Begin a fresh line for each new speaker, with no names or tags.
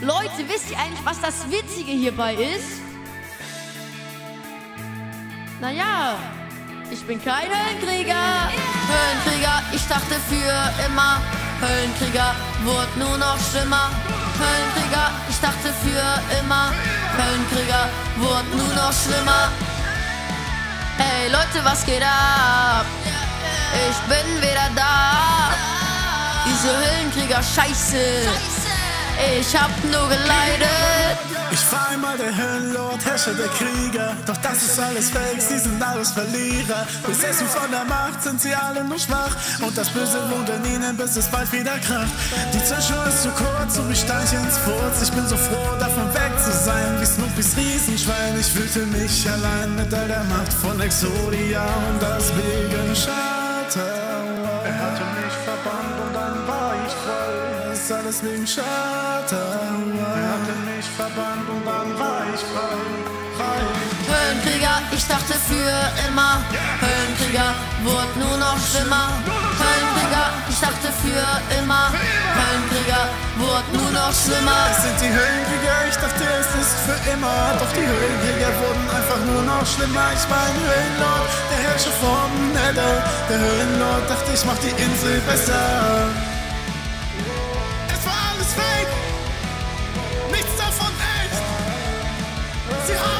Leute, wisst ihr eigentlich, was das Witzige hierbei ist? Naja, ich bin kein Höllenkrieger. Höllenkrieger, ich dachte für immer. Höllenkrieger, wurde nur noch schlimmer. Höllenkrieger, ich dachte für immer. Höllenkrieger, wurde nur noch schlimmer. Hey Leute, was geht ab? Ich bin. Diese Höllenkrieger, scheiße. Ich hab nur geleidet.
Ich war einmal der Höllenlord, Herrscher der Krieger. Doch das ist alles Fake, sie sind alles Verlierer. Besessen von der Macht sind sie alle nur schwach. Und das Böse wohnt in ihnen, bis es bald wieder kracht. Die Zündschnur ist zu kurz und mich steich ins Furz. Ich bin so froh, davon weg zu sein, wie Snoopys Riesenschwein. Ich fühlte mich allein mit all der Macht von Exodia und das Wegen Schatten. Ist alles wegen Schatten. Er hatte mich verbannt und dann war ich frei. frei.
Höllenkrieger, ich dachte für immer. Höllenkrieger, wurde nur noch schlimmer. Höllenkrieger, ich dachte für immer. Höllenkrieger, wurde nur noch schlimmer.
Es sind die Höllenkrieger, ich dachte es ist für immer. Doch die Höllenkrieger wurden einfach nur noch schlimmer. Ich war ein Höllenlord, der Herrscher vom Nether. Der Höllenlord dachte, ich mach die Insel besser. to